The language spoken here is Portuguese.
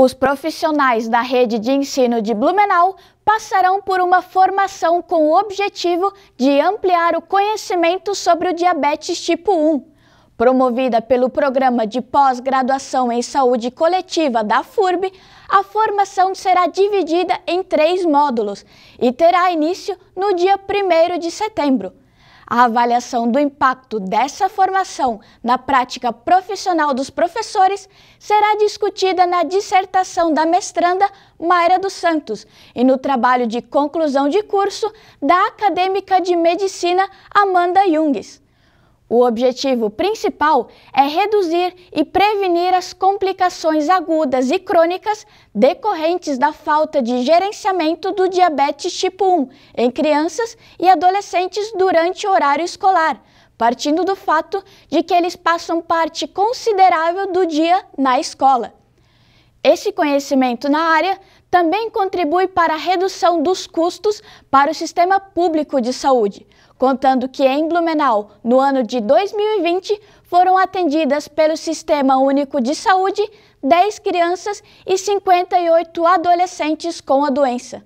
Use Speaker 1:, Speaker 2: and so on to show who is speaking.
Speaker 1: Os profissionais da rede de ensino de Blumenau passarão por uma formação com o objetivo de ampliar o conhecimento sobre o diabetes tipo 1. Promovida pelo Programa de Pós-Graduação em Saúde Coletiva da FURB, a formação será dividida em três módulos e terá início no dia 1 de setembro. A avaliação do impacto dessa formação na prática profissional dos professores será discutida na dissertação da mestranda Mayra dos Santos e no trabalho de conclusão de curso da acadêmica de medicina Amanda Jungs. O objetivo principal é reduzir e prevenir as complicações agudas e crônicas decorrentes da falta de gerenciamento do diabetes tipo 1 em crianças e adolescentes durante o horário escolar, partindo do fato de que eles passam parte considerável do dia na escola. Esse conhecimento na área também contribui para a redução dos custos para o sistema público de saúde, contando que em Blumenau, no ano de 2020, foram atendidas pelo Sistema Único de Saúde 10 crianças e 58 adolescentes com a doença.